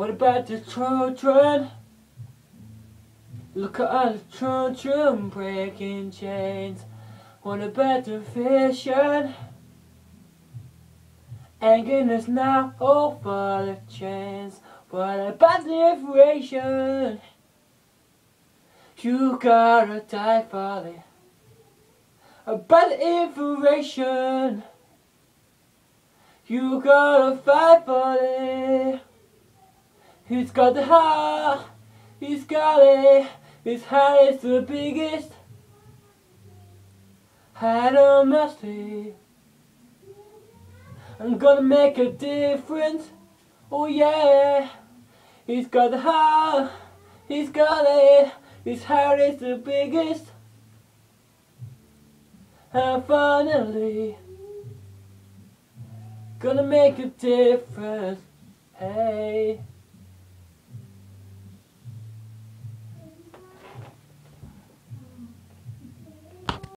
What about the children? Look at all the children breaking chains. What about the vision? Hanging us now over the chains. What about the information? You gotta die for it. About the information. You gotta fight for Who's got the heart? Who's got it? His heart is the biggest. Had a mercy. I'm gonna make a difference. Oh yeah. He's got the heart. He's got it. His heart is the biggest. And finally, gonna make a difference. Hey.